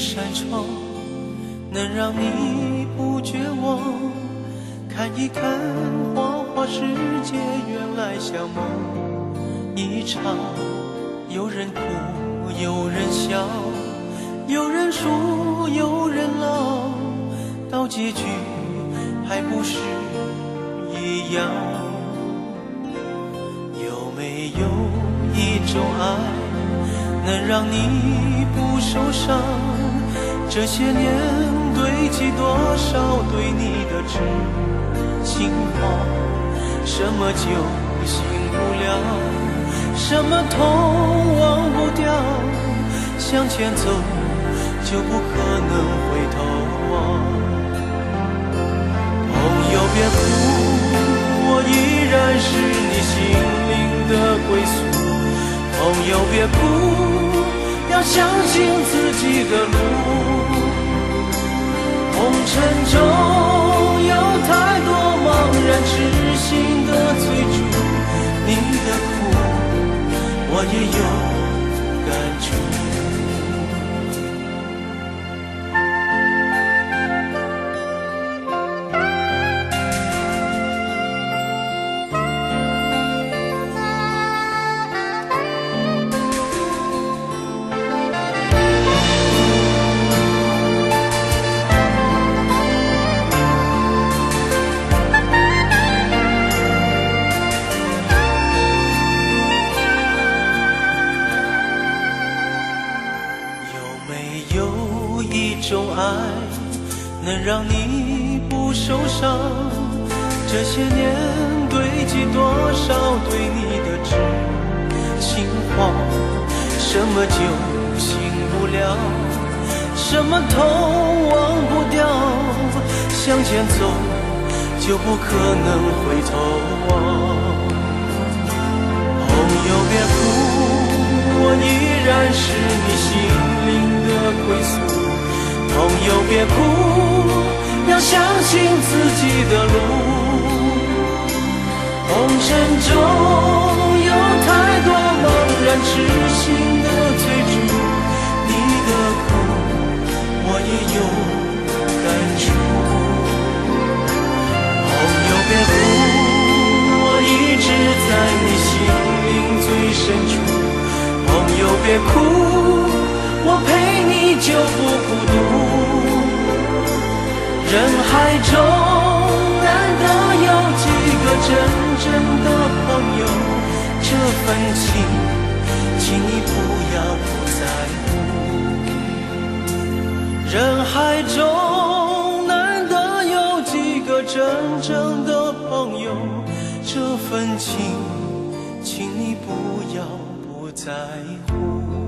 扇窗，能让你不绝望。看一看花花世界，原来像梦一场。有人哭，有人笑，有人输，有人老，到结局还不是一样？有没有一种爱，能让你不受伤？这些年堆积多少对你的痴情话，什么酒醒不了？什么痛忘不掉，向前走就不可能回头望。朋友别哭，我依然是你心灵的归宿。朋友别哭，相信自己的路。红尘中种爱能让你不受伤，这些年堆积多少对你的痴情话，什么酒醒不了，什么痛忘不掉，向前走就不可能回头望。朋友别哭，我依然是你心灵的归宿。朋友别哭，要相信自己的路。红尘中有太多茫然痴心的追逐，你的苦我也有感触。朋友别哭，我一直在你心灵最深处。朋友别哭。我陪你就不孤独。人海中难得有几个真正的朋友，这份情，请你不要不在乎。人海中难得有几个真正的朋友，这份情，请你不要不在乎。